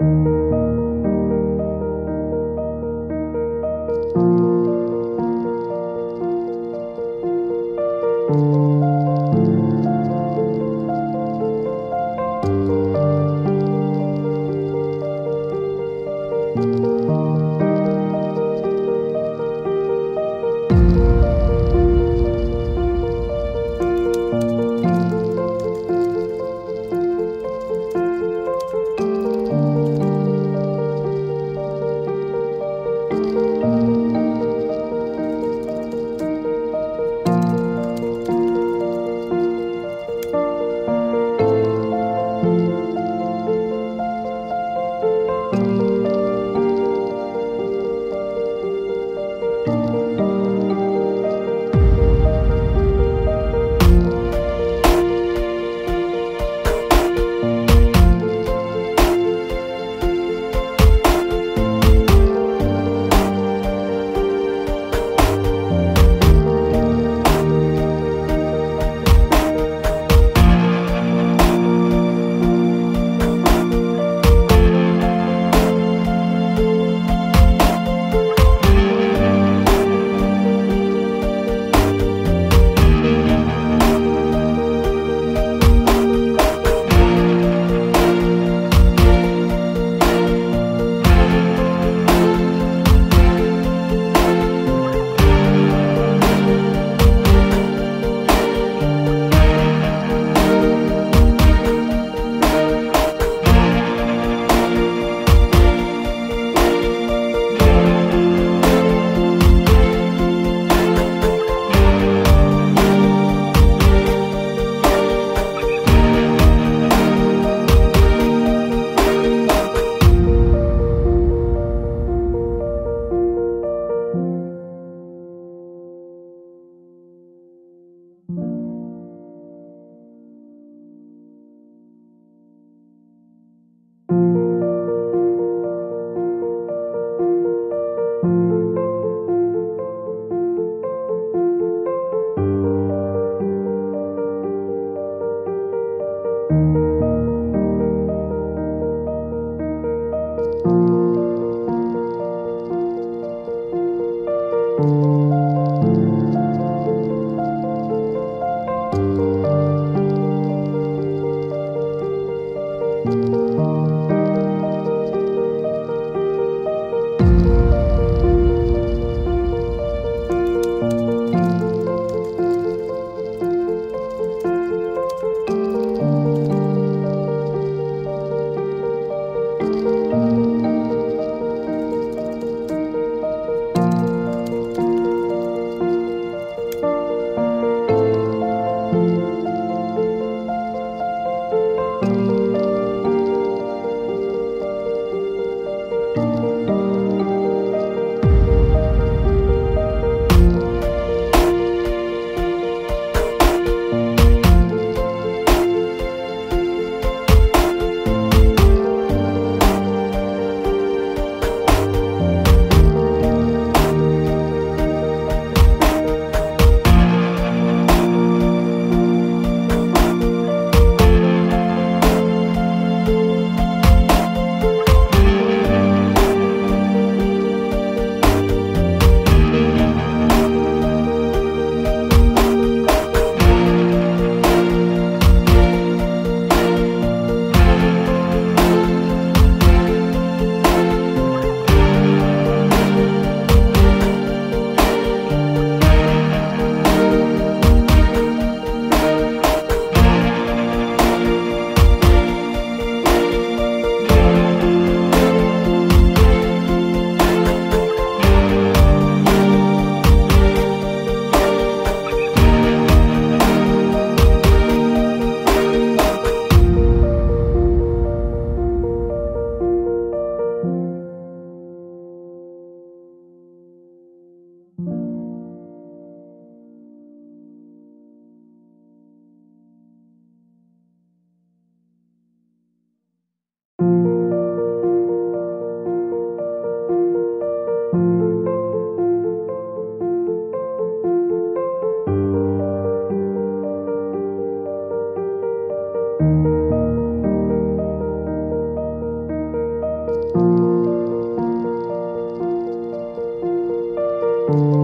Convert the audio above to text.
Música Bye. Música